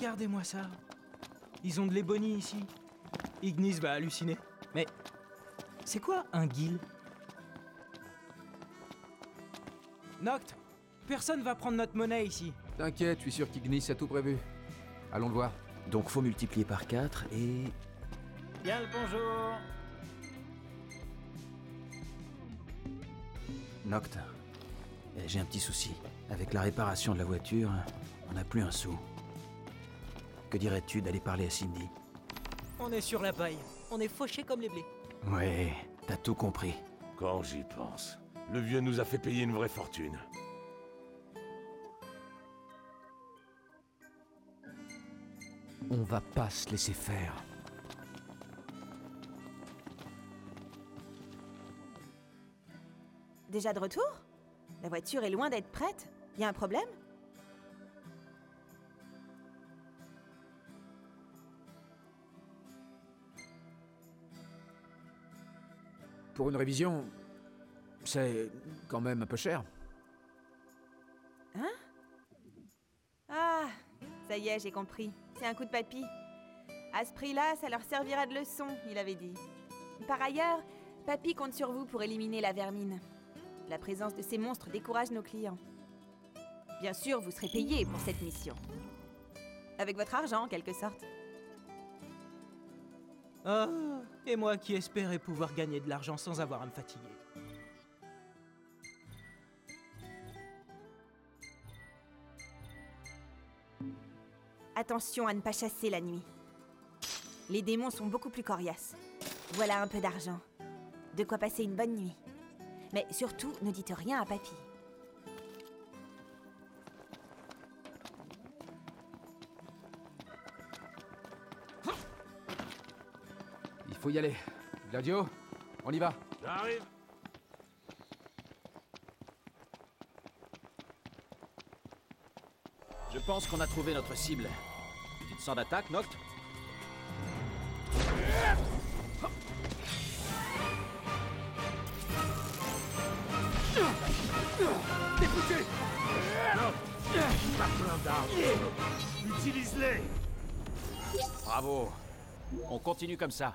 Regardez-moi ça. Ils ont de l'ébony ici. Ignis va halluciner. Mais c'est quoi un guil? Noct, personne va prendre notre monnaie ici. T'inquiète, je suis sûr qu'Ignis a tout prévu. Allons le voir. Donc faut multiplier par 4 et... Bien le bonjour. Noct. Eh, J'ai un petit souci. Avec la réparation de la voiture, on n'a plus un sou. Que dirais-tu d'aller parler à Cindy On est sur la paille. On est fauchés comme les blés. Ouais, t'as tout compris. Quand j'y pense, le vieux nous a fait payer une vraie fortune. On va pas se laisser faire. Déjà de retour? La voiture est loin d'être prête? Y a un problème? Pour une révision, c'est quand même un peu cher. Ah Ça y est, j'ai compris. C'est un coup de papy. À ce prix-là, ça leur servira de leçon, il avait dit. Par ailleurs, papy compte sur vous pour éliminer la vermine. La présence de ces monstres décourage nos clients. Bien sûr, vous serez payé pour cette mission. Avec votre argent, en quelque sorte. Ah, et moi qui espérais pouvoir gagner de l'argent sans avoir à me fatiguer. Attention à ne pas chasser la nuit. Les démons sont beaucoup plus coriaces. Voilà un peu d'argent. De quoi passer une bonne nuit. Mais surtout, ne dites rien à papy. Faut y aller. Gladio, on y va. J'arrive Je pense qu'on a trouvé notre cible. Tu te sens d'attaque, Noct Pas plein d'armes Utilise-les Bravo. On continue comme ça.